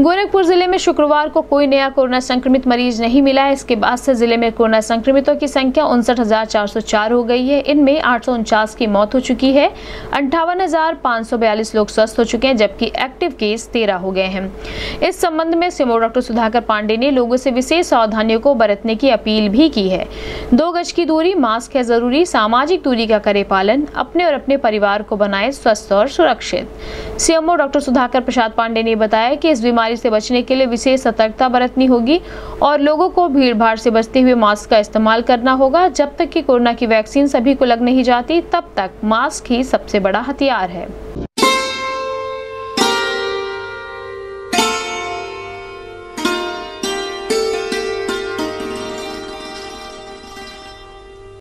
गोरखपुर ज़िले में शुक्रवार को कोई नया कोरोना संक्रमित मरीज़ नहीं मिला है। इसके बाद से ज़िले में कोरोना संक्रमितों की संख्या उनसठ हो गई है। इनमें आठ सौ उनचास की मौत हो चुकी है। अंठावन लोग स्वस्थ हो चुके हैं, जबकि एक्टिव केस तेरह हो गए हैं। इस संबंध में सीएमओ डॉक्टर सुधाकर पांडे ने लोगों से विशेष सावधानियों को बरतने की अपील भी की है। दो गज की दूरी, मास्क है ज़रूरी, सामाजिक दूरी का करे पालन, अपने और अपने परिवार को बनाए स्वस्थ और सुरक्षित। सीएमओ डॉक्टर सुधाकर प्रसाद पांडे ने बताया कि इस बीमारी से बचने के लिए विशेष सतर्कता बरतनी होगी और लोगों को भीड़ भाड़ से बचते हुए मास्क का इस्तेमाल करना होगा। जब तक कि कोरोना की वैक्सीन सभी को लग नहीं जाती, तब तक मास्क ही सबसे बड़ा हथियार है।